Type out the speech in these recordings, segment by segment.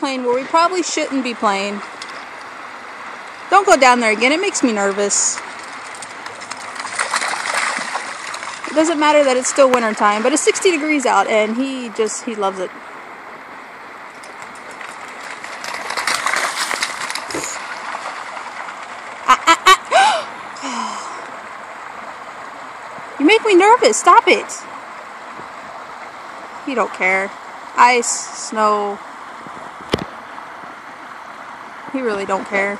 playing where we probably shouldn't be playing. Don't go down there again. It makes me nervous. It doesn't matter that it's still winter time, but it's 60 degrees out and he just, he loves it. Ah, ah, ah. You make me nervous. Stop it. You don't care. Ice, snow. He really don't care.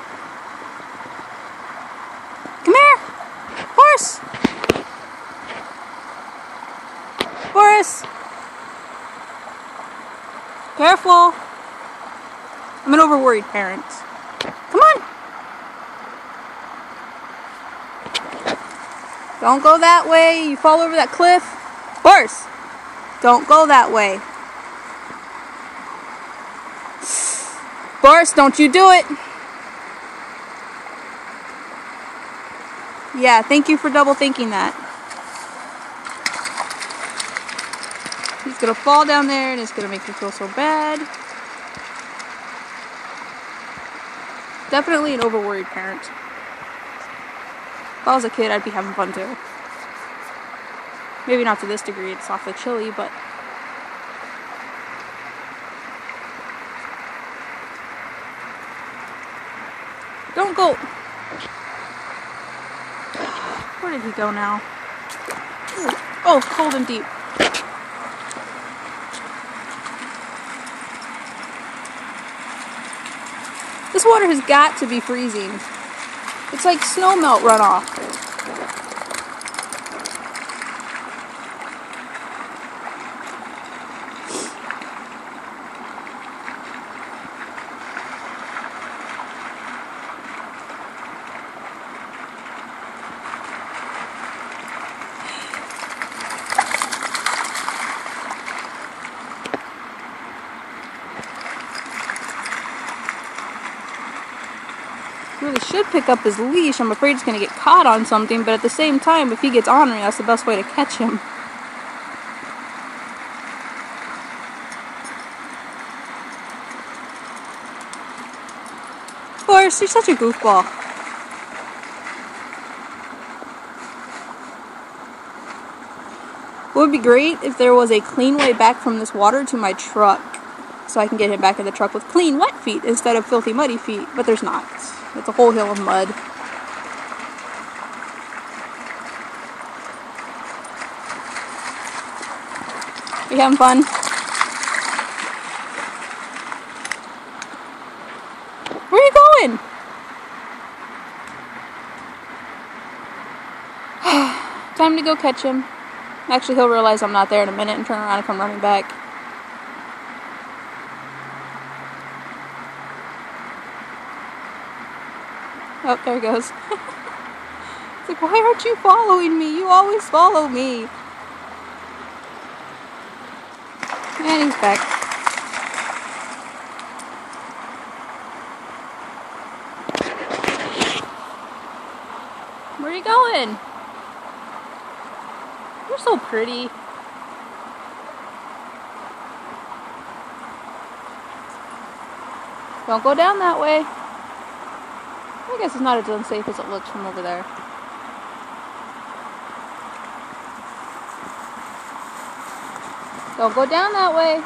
Come here. Boris. Boris. Careful. I'm an overworried parent. Come on. Don't go that way. You fall over that cliff. Boris. Don't go that way. Boris, don't you do it. Yeah, thank you for double thinking that. He's gonna fall down there and it's gonna make me feel so bad. Definitely an overworried parent. If I was a kid, I'd be having fun too. Maybe not to this degree, it's awfully chilly, but Don't go. Where did he go now? Oh, cold and deep. This water has got to be freezing. It's like snow melt runoff. Really should pick up his leash. I'm afraid he's going to get caught on something, but at the same time, if he gets on me, that's the best way to catch him. Boris, you're such a goofball. It would be great if there was a clean way back from this water to my truck so I can get him back in the truck with clean wet feet instead of filthy muddy feet, but there's not. It's a whole hill of mud. You having fun? Where are you going? Time to go catch him. Actually, he'll realize I'm not there in a minute and turn around and come running back. Oh, there he goes. it's like, why aren't you following me? You always follow me. And he's back. Where are you going? You're so pretty. Don't go down that way. I guess it's not as unsafe as it looks from over there. Don't go down that way.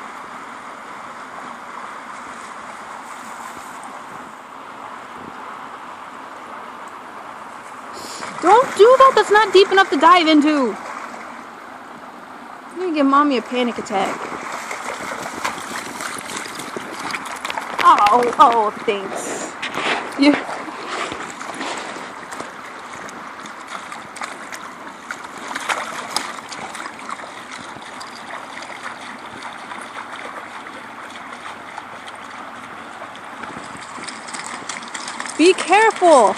Don't do that. That's not deep enough to dive into. I'm to give mommy a panic attack. Oh, oh, thanks. Yeah. Be careful.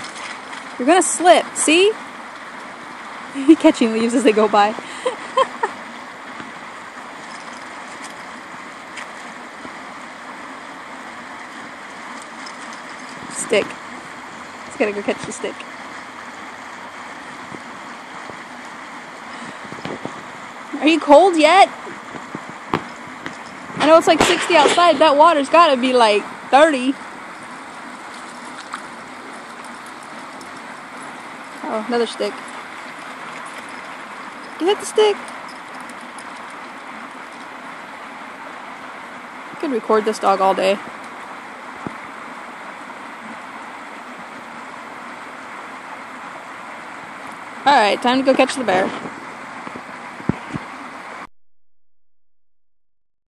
You're gonna slip. See? Catching leaves as they go by. stick. He's gotta go catch the stick. Are you cold yet? I know it's like 60 outside. That water's got to be like 30. Oh, another stick. You hit the stick. I could record this dog all day. Alright, time to go catch the bear.